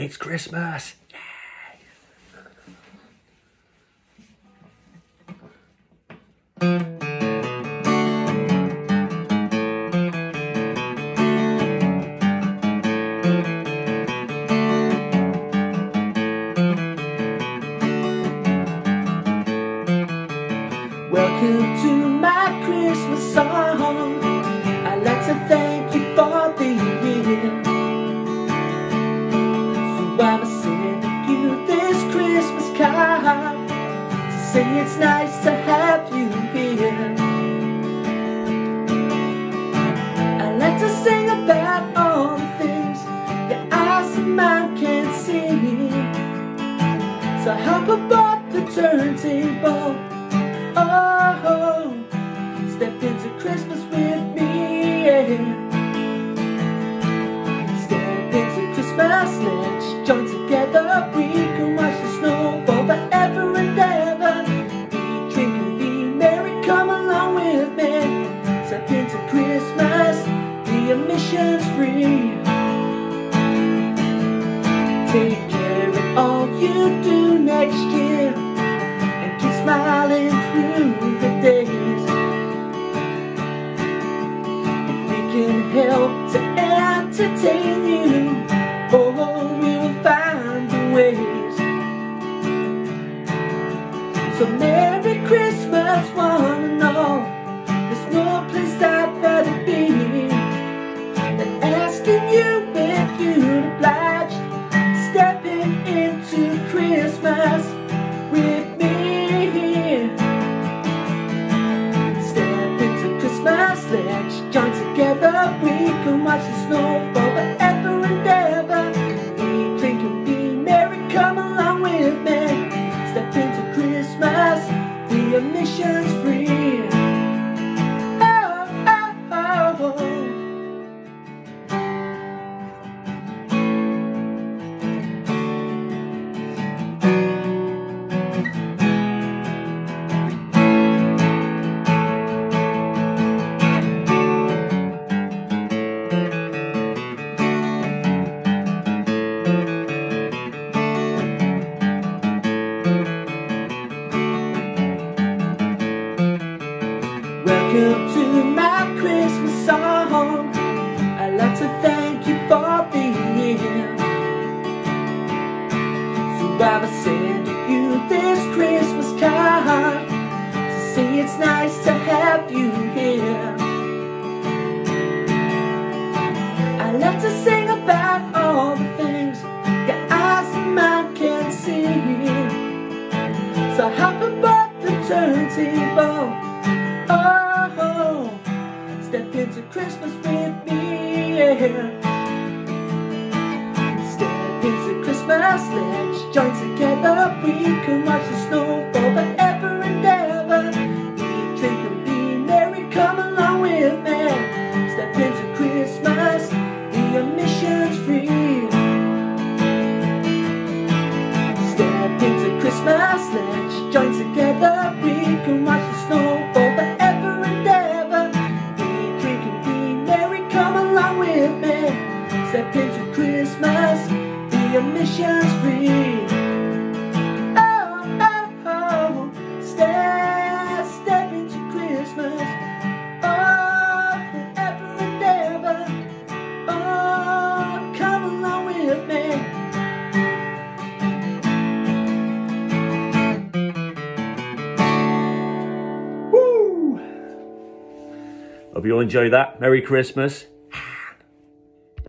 It's Christmas. Welcome to my Christmas song. I'd like to thank say it's nice to have you here. I like to sing about all the things your eyes and mine can't see. So hop aboard the turntable. Me. Into Christmas, the emissions free. Take care of all you do next year and keep smiling through the days. If we can help to entertain you, oh, oh we will find the ways. So Merry Christmas, one and all. Christmas, be emissions free. Welcome to my Christmas song. I'd like to thank you for being here. So I'm sending you this Christmas card to say it's nice to have you here. I love to sing about all the things your eyes and mine can see. So hop aboard the turntable. Step into Christmas with me. Yeah. Step into Christmas, let's join together. We can watch the snow fall forever and ever. We drink and be merry, come along with me. Step into Christmas, be emissions free. Step into Christmas, let's join together. Step into Christmas, the emissions free. Oh, oh, oh, step, step into Christmas. Oh, forever and ever. Oh, come along with me. Hope you all enjoy that. Merry Christmas.